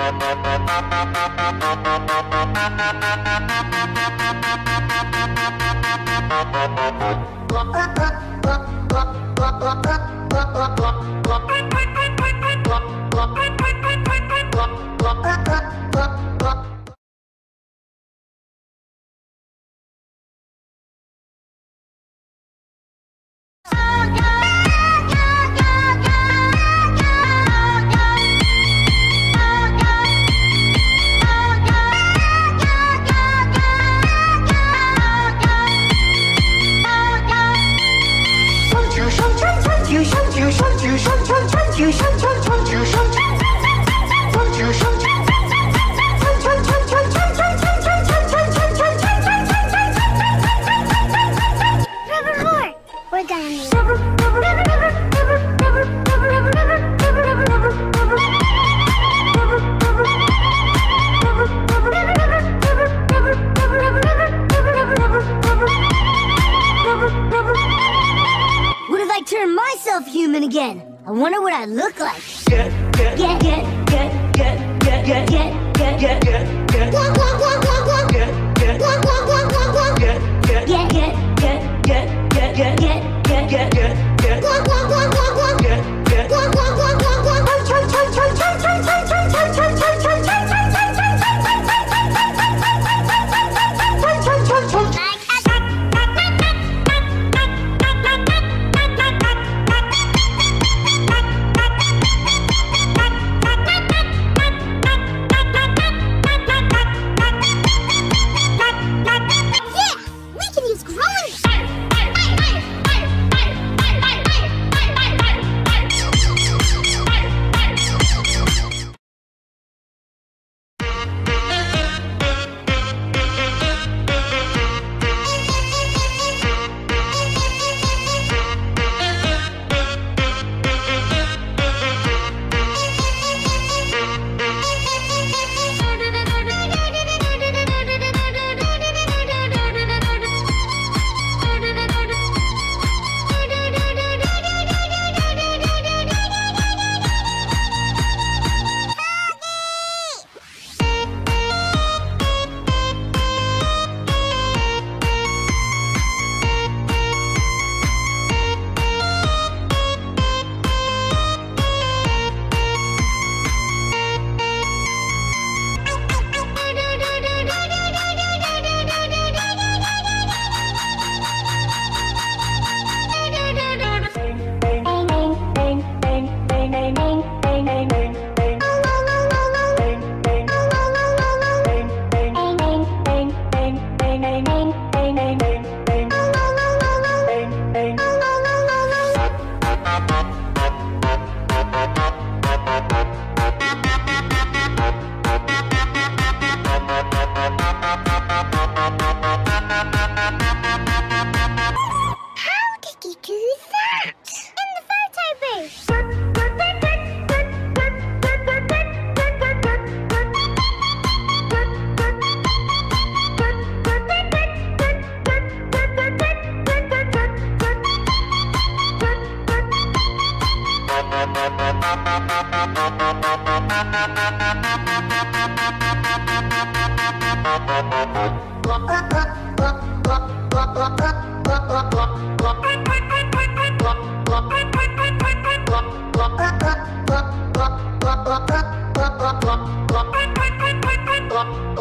Bye. Look like?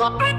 Bye.